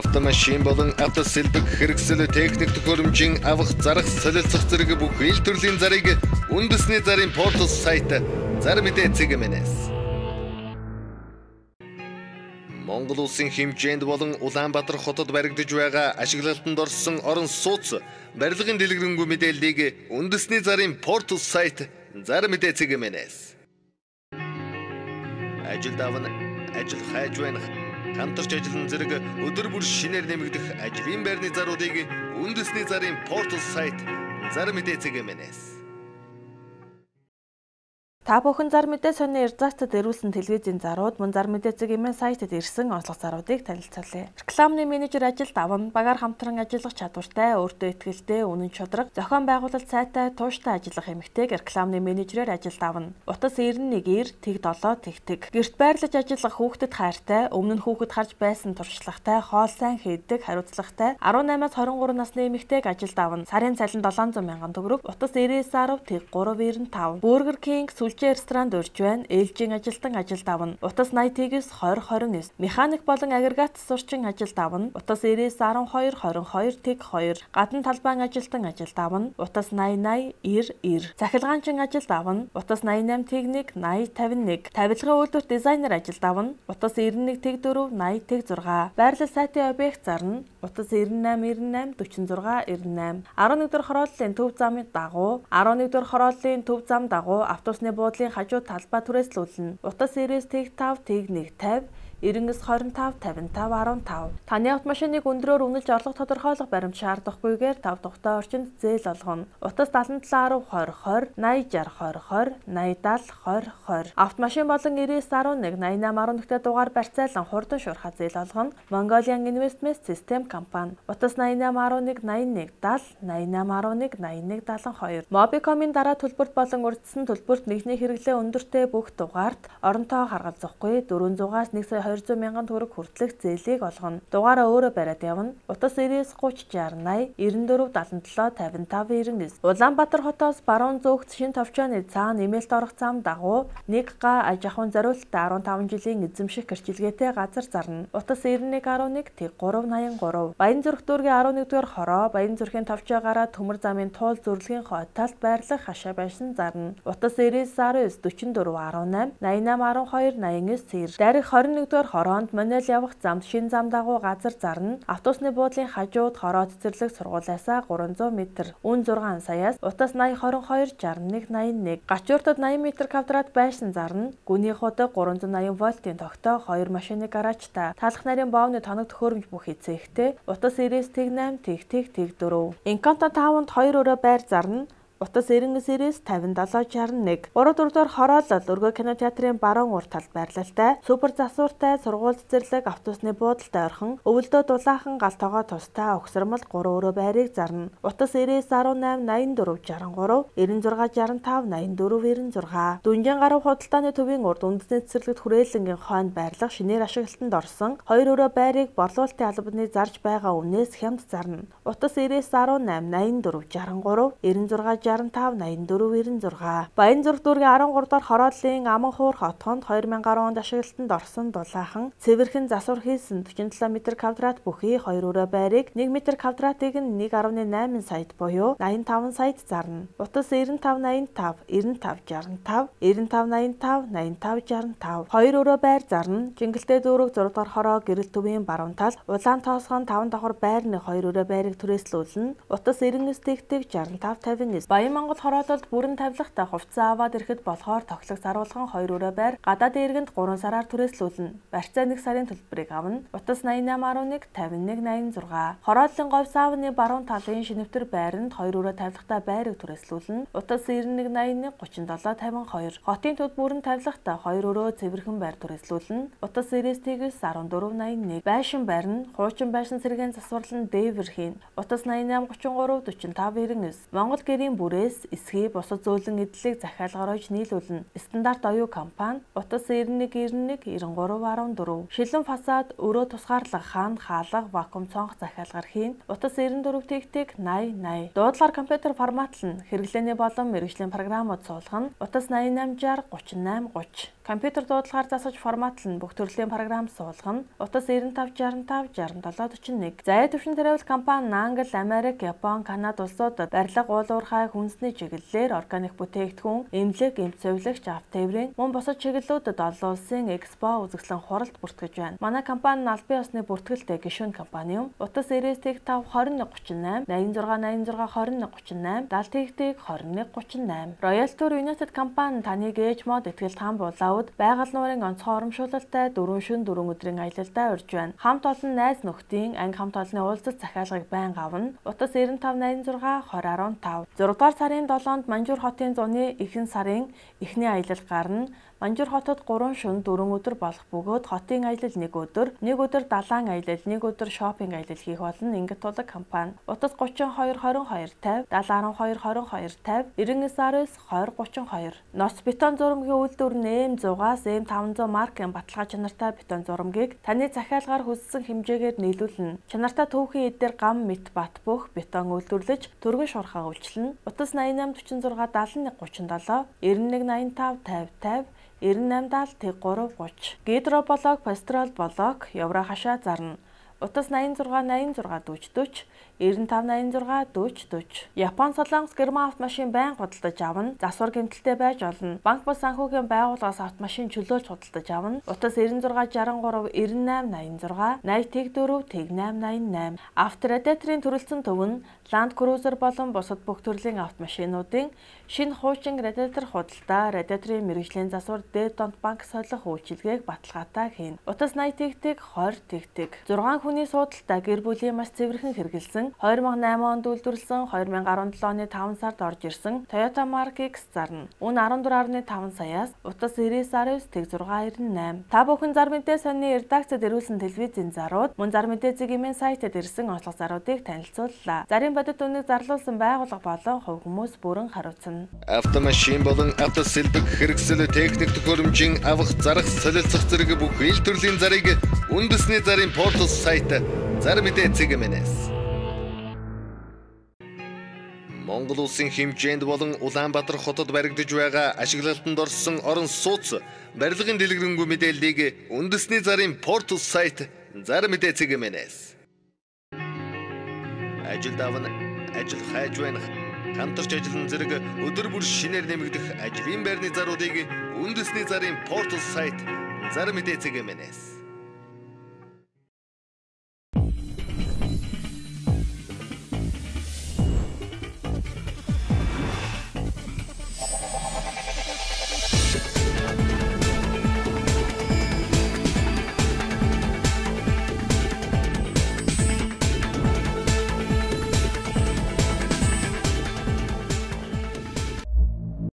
автомашин болон автосэлбэг хэрэгсэл техник төхөөрөмжийн авах зарах солилцох зэрэг бүх ил төрлийн зарыг үндэсний зарын портал сайт зар мэдээ цэгмэнэс Монгол улсын хэмжээнд болон Улаанбаатар хотод баригдаж байгаа ашиглалтанд орсон орон сууц барилгын дэлгэрэнгүй мэдээллийг үндэсний зарын портал сайт зар мэдээ цэгмэнэс Ажил давна ажил хайж байна хамтарч ажиллан зэрэг өдөр бүр шинээр нэмэгдэх ажлын байрны заруудыг үндэсний зарын портал сайт зар мэдээ цэглэмэнээс Та бүхэн зар мэдээ сонины Эрзацад ирүүлсэн телевизийн зарууд мөн зар мэдээ зэг имэн сайтад ирсэн онцлог заруудыг танилцуулъя. Рекламны менежер ажилд авна, багаар хамтран ажиллах чадвартай, өөртөө ихтэй, үнэн чудраг, зохион байгуулалт сайтай, тууштай ажиллах эмэгтэйг рекламны менежерээр ажилд авна. Утас 91 тэг 7 тэгтэг. Гэрт байрлаж ажиллах хүүхдэд хайртай, өмнө нь хүүхэд харж байсан туршлагатай, хоол сайн хийдэг, хариуцлагатай 18-аас 23 насны эмэгтэйг ажилд авна. Сарын цалин 700 мянган төгрөг, утас 99 тэг 395. Burger King Сүлжээ ресторанд урьж байна. Ээлжийн ажилтан ажилд авна. Утас 89 20 29. Механик болон агрегат сурчин ажилд авна. Утас 90 12 22 тэг 2. Гадна талбайн ажилтан ажилд авна. Утас 80 80 90 90. Цахилгаанчин ажилд авна. Утас 88 тэг 1 80 51. Тавилгын үйлдвэрт дизайнер ажилд авна. Утас 91 тэг 4 80 тэг 6. Байрлал сайтын объект зарна. Утас 98 98 46 98. 11 дугаар хорооллын төв замын дагуу 11 дугаар хорооллын төв зам дагуу автобусны буудлын хажуу талбай түрээслүүлнэ. Утас 90-с тэг 5 тэг 1 50 9925 55 15. Таны автомашиныг өндрөөр үнэлж орлого тодорхойлох баримт шаардахгүйгээр тав тухтай орчинд зээл олгоно. Утас 77 10 20 20 80 60 20 80 70 20 20. Автомашин болон 9911 88 11-т дугаар барьцаалан хурдан шуурхаа зээл олгоно. Mongolian Investment System компани. Утас 88 11 81 70 88 11 81 72. Mobicom-ийн дараа төлбөрт болон урьдчилсан төлбөрт нэгний хэрэглээ өндөртэй бүх дугаарт оронтоо харгалзахгүй 400-аас 1 сая 200 мянган төгрөг хүртэлх зээлийг олгоно. Дугаараа өөрө бариад явна. Утас 99 30 60 80 94 77 55 99. Улаанбаатар хотоос баруун зүгт шин товчооны цаана нэмэлт орох зам дагуу 1 га аж ахуйн зориулалттай 15 жилийн эзэмших гэрчилгээтэй газар зарна. Утас 9111 тэг 383. Баян зүрх дүүргийн 11-р хороо Баян зүрхийн товчоо гараа төмөр замын туул зүрлэгийн хойд талд байрлах хашаа байшин зарна. Утас 99 19 44 18 88 12 89 цэр. Дарих 21 Дөрөвдүгээр хороонд Монел явах замд шин зам дагуу газар зарна. Автобусны буудлын хажууд хороо цэцэрлэг сургуулиасаа 300 м, үн 6 саяас, утас 80 22 61 81. Гачууртад 80 м квадрат байшин зарна. Гүний худаг 380 вольтын тогтоо 2 машины гаражтай. Талах нарийн боовны тоног төхөөрөмж бүх эцэгтэй. Утас 90 тэг 8 тэг тэг тэг 4. Инканто 5-нд 2 өрөө байр зарна. Утас 99-ээс 5761. 3 4 дугаар хороолол өргөө кино театрын баруун урт талд байрлалтай. Супер засвартай сургууль цэцэрлэг автобусны буудалтай орхон өвөлдөө дулаахан галтоогоо тустай өгсөрмөл 3 өрөө байрыг зарна. Утас 90-ээс 18 84 63 96 65 84 96. Дүнжин гаруй худалдааны төвийн урд үндэсний цэцэрлэгт хүрээлэнгийн хойнд байрлах шинээр ашиглалтанд орсон 2 өрөө байрыг борлуулалтын албаны зарж байгаа үнээс хямд зарна. Утас 90-ээс 18 84 63 96 65 84 96. Баянзүрх дүүргийн 13 дахь хорооллын Аманхуур хотхонд 2010 онд ашиглалтанд орсон дулаахан цэвэрхэн засвар хийсэн 47 м квадрат бүхий 2 өрөө байрыг 1 м квадратыг нь 1.8 саяд буюу 85 саяд зарна. Утас 95 85 95 65 95 85 85 65 2 өрөө байр зарна. Жингэлтэй дүүрэг 6 дахь хороо гэрэл төвийн баруун тал улаан тоосгон 5 давхар байрны 2 өрөө байрыг түрээслүүлнэ. Утас 99 тэгтэг 65 59 Баян Монгол хороололд бүрэн тавилгатай хувцас аваад ирэхэд болохоор тоглох заруулган 2 өрөө байр гадаад эргэнд 3 сараар түрээслүүлнэ. Барьцаа 1 сарын төлбөрийг авна. Утас 8811 5186. Хорооллын говь саавны баруун талын шинэвтер байранд 2 өрөө тавилгатай байрыг түрээслүүлнэ. Утас 9181 3752. Хотын төд бүрэн тавилгатай 2 өрөө цэвэрхэн байр түрээслүүлнэ. Утас 99 1481. Байшин байр нь хуучин байшин сэргээн засварлан дээвэр хийн. Утас 8833 45 99. Монгол гэрийн бүрээс эсхий бусад зөөлөн эдлийг захиалгаар ойж нийлүүлнэ. Стандарт оюу компани утас 9191 9314 шилэн фасад өрөө тусгаарлах хаан хаалга вакуум цонх захиалгаар хийн. Утас 94 тэгтэг 80 80 дуудлагаар компьютер форматлна. Хэрэглээний болон мэрэгжлийн програмууд суулгана. Утас 8860 38 30 Компьютер дуудлагаар засаж форматлан бүх төрлийн програм суулгана. Утас 9565 6741. Зай төвшин тариавал компани Англи, Америк, Япон, Канада улсуудад барилга, уул уурхай, хүнсний чиглэлээр органик бүтээгдэхүүн, эмнэлэг, эмч цэвэрлэгч, автоэврийн мөн бусад чиглэлүүдэд олон улсын экспо үзэсгэлэн хуралд бүртгэж байна. Манай компани нь албан ёсны бүртгэлтэй гишүүн компани юм. Утас 90-ийг 5 2138, 86 86 21 38, 70-ийг 21 38. Royal Tour United компани таныг ээж мод ихтгэл там булаауд байгаль нуурын онцгой урамшуулалтай дөрвөн шин дөрвөн өдрийн аялалдаа урьж байна. Хамт олон найз нөхдийн анги хамт олонны уулзалт захиалгыг байн авна. Утас 95 86 2015. 6 дугаар сарын 7-нд Манжуур хотын зуны ихэнх сарын эхний аялал гарна. Манжуур хотод 3 шөнө 4 өдөр болох бөгөөд хотын аялал 1 өдөр, 1 өдөр далайн аялал, 1 өдөр шопинг аялал хийх болно Ингээд тулаг компани. Утас 32 22 50, 70 12 22 50, 99 20 32. Нос бетон зурмгийн үйлдвэр нэм 100-аас эм 500 маркын баталгаа чанартай бетон зурмгийг таны захиалгаар хүссэн хэмжээгээр нийлүүлнэ. Чанартай төвхийн эдээр гам мэт бат бүх бетон үйлдвэрлэж түргэн шуурхаа үйлчлэнэ. Утас 88 46 71 37, 91 85 50 50 98 70 330 гидроболог пастрол блок евро хашаа зарна утас 86 86 40 40 9586 40 40. Япон Солонгос герман автомашин байн худалдаж авна. Засвар гэмтэлтэй байж олно. Банк бус санхүүгийн байгууллагаас автомашин чөлөөлж худалдаж авна. Утас 96 63 98 86 80 4 888. Авторедаторын төрөлцөн төв нь Land Cruiser болон бусад бүх төрлийн автомашинуудын шинэ хуучин радиатор худалдаа, радиаторын мэрэгжлийн засвар дээд донт банк солих үйлчилгээг баталгаатай хийн. Утас 80 тэгтэг 20 тэгтэг. 6 хүний суудалтай гэр бүлийн маш цэвэрхэн хэрэгэлсэн 2008 онд үйлдвэрлэсэн 2017 оны 5 сард орж ирсэн Toyota Mark X зарна. Үн 14.5 саяас утас 99.9 тэг 698. Та бүхэн зар мэдээ сонины редакцид ирүүлсэн телевизийн зарууд мөн зар мэдээ зэгийн сайтад ирсэн онцлог заруудыг танилцууллаа. Зарим бодит үнэг зарлуулсан байгууллага болон хувь хүмүүс бүрэн хариуцна. Автомашин болон автосэлбэг хэрэгсэл техник төхөөрөмжийн авах зарах солилцох зэрэг бүх ил төрлийн зарыг үндэсний зарын портал сайт зар мэдээ цэгмэнэс Монгол улсын хэмжээнд болон Улаанбаатар хотод баригдаж байгаа ашиглалтанд орсон орон сууц барилгын дэлгэрэнгүй мэдээллийг үндэсний зарын портал сайт зар мэдээ цэгмэнэс. Ажил давна ажил хайж байна. Хамтарч ажиллан зэрэг өдөр бүр шинээр нэмэгдэх ажлын байрны заруудыг үндэсний зарын портал сайт зар мэдээ цэгмэнэс.